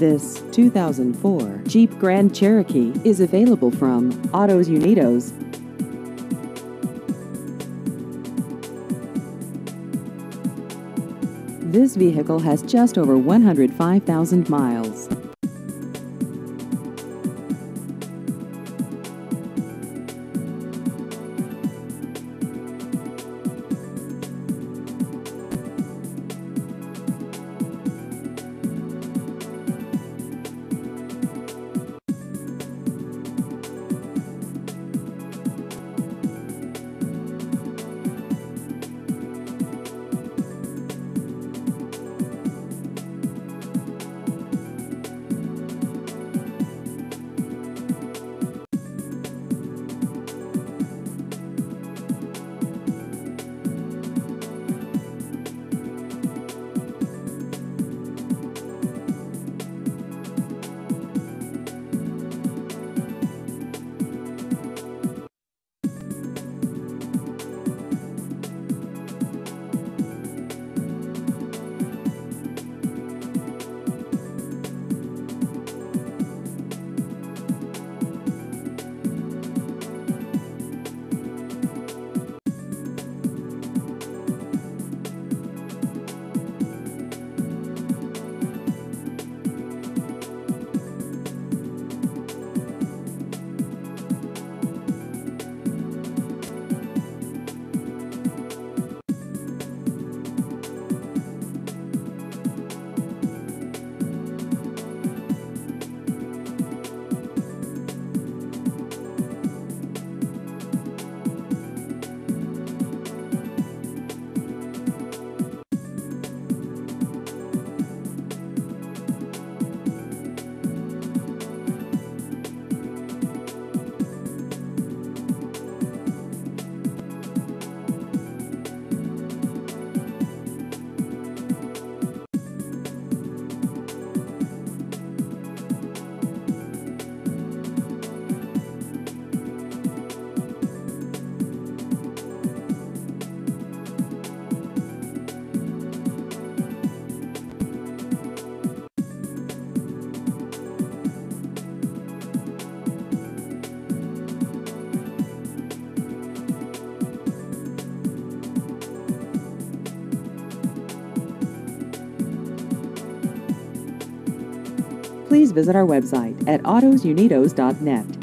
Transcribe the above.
This 2004 Jeep Grand Cherokee is available from Autos Unidos. This vehicle has just over 105,000 miles. Please visit our website at autosunidos.net.